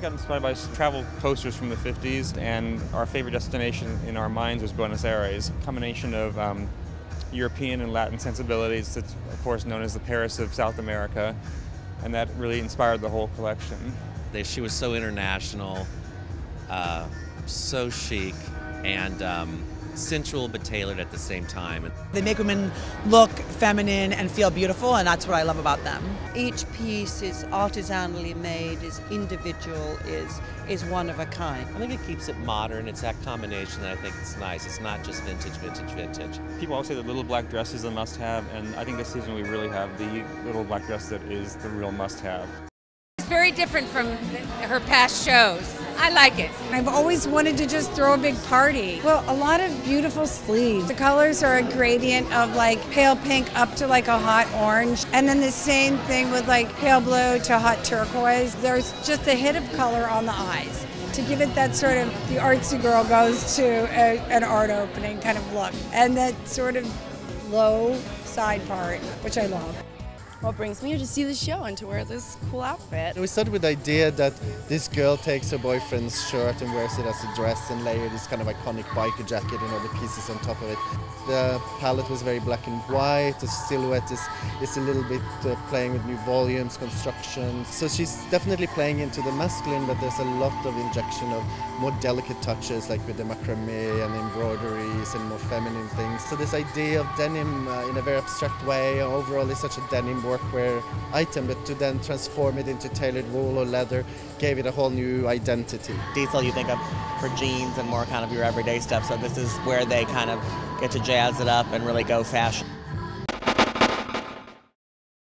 started got inspired by travel posters from the 50s, and our favorite destination in our minds was Buenos Aires. A combination of um, European and Latin sensibilities. It's of course known as the Paris of South America, and that really inspired the whole collection. She was so international, uh, so chic, and um, sensual but tailored at the same time. They make women look feminine and feel beautiful, and that's what I love about them. Each piece is artisanally made, is individual, is is one of a kind. I think it keeps it modern. It's that combination that I think it's nice. It's not just vintage, vintage, vintage. People always say the little black dress is a must-have, and I think this season we really have the little black dress that is the real must-have. Very different from her past shows. I like it. I've always wanted to just throw a big party. Well, a lot of beautiful sleeves. The colors are a gradient of like pale pink up to like a hot orange. And then the same thing with like pale blue to hot turquoise. There's just a hit of color on the eyes to give it that sort of the artsy girl goes to a, an art opening kind of look. And that sort of low side part, which I love what brings me here to see the show and to wear this cool outfit. We started with the idea that this girl takes her boyfriend's shirt and wears it as a dress and layer this kind of iconic biker jacket and all the pieces on top of it. The palette was very black and white, the silhouette is, is a little bit uh, playing with new volumes, construction. So she's definitely playing into the masculine, but there's a lot of injection of more delicate touches like with the macrame and embroideries and more feminine things. So this idea of denim uh, in a very abstract way, overall is such a denim workwear item, but to then transform it into tailored wool or leather gave it a whole new identity. Diesel you think of for jeans and more kind of your everyday stuff, so this is where they kind of get to jazz it up and really go fashion.